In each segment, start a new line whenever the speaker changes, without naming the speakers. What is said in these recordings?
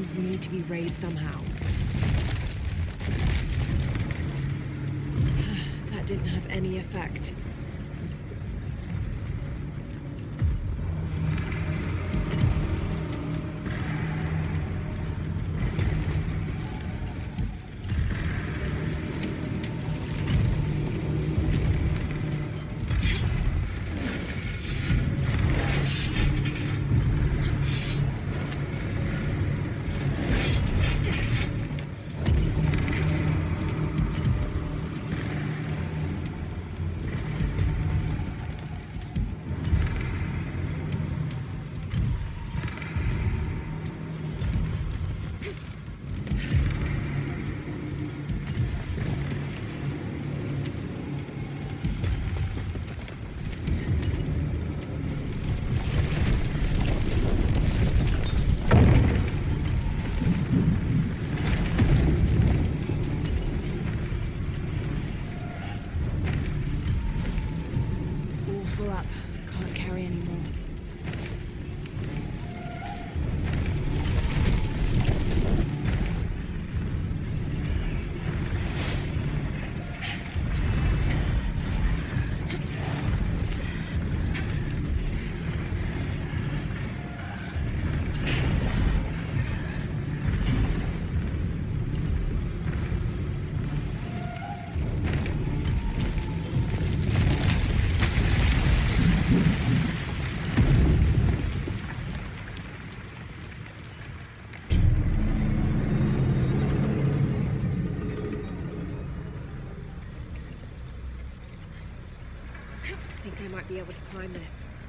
need to be raised somehow. that didn't have any effect. I might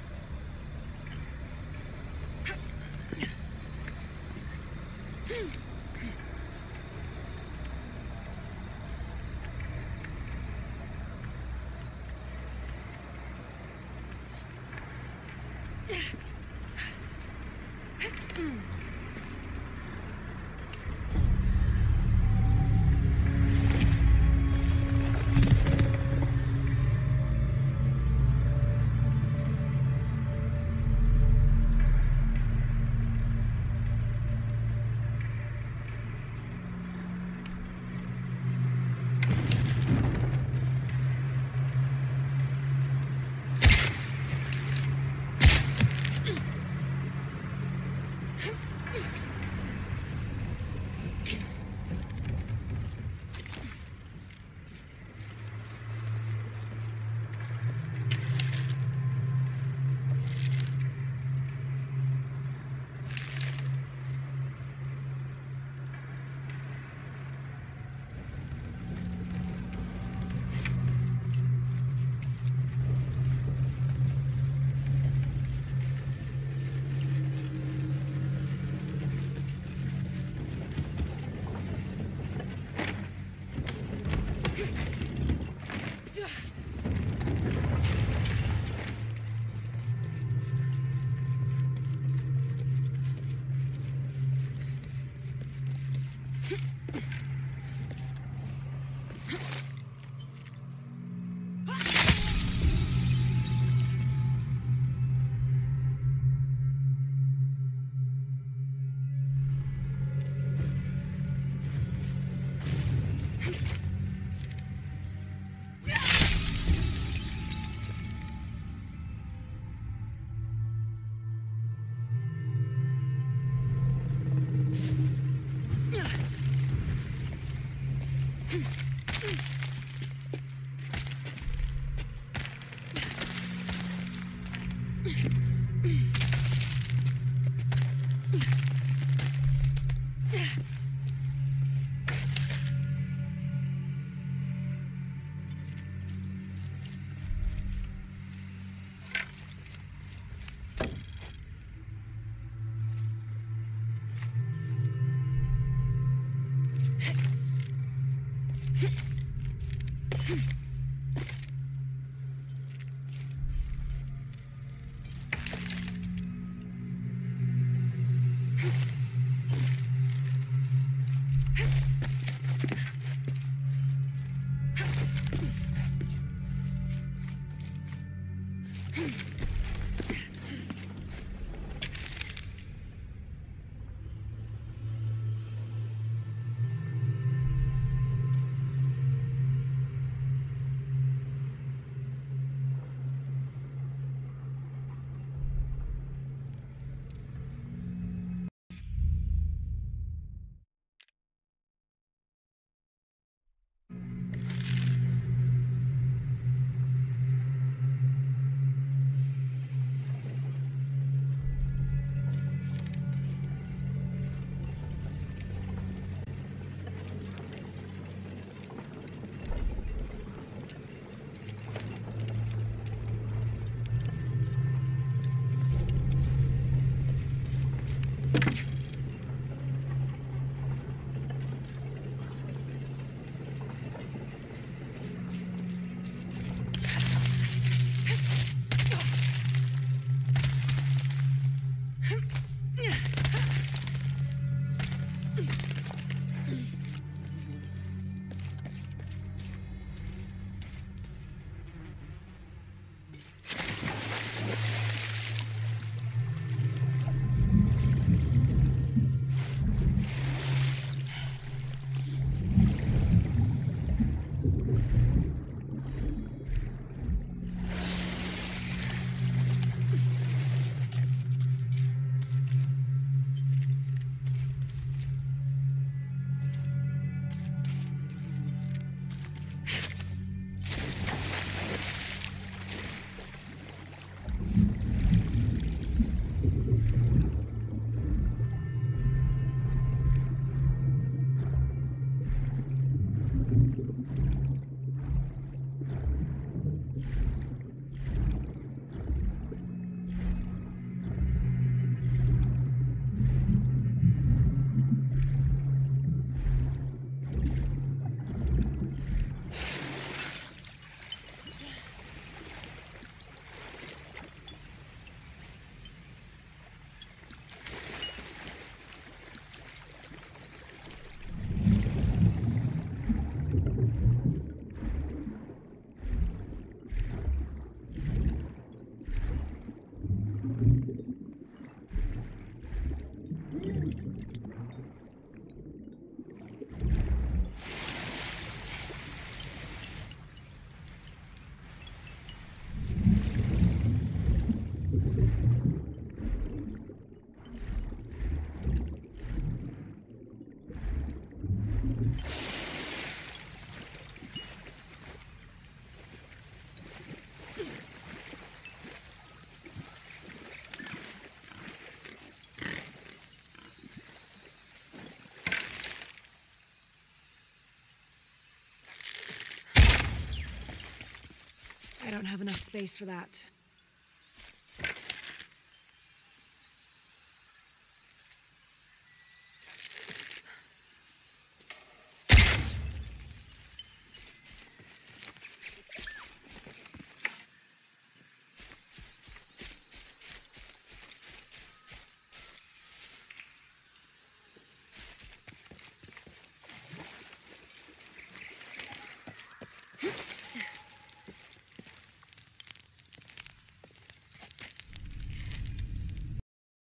Hmm. I don't have enough space for that.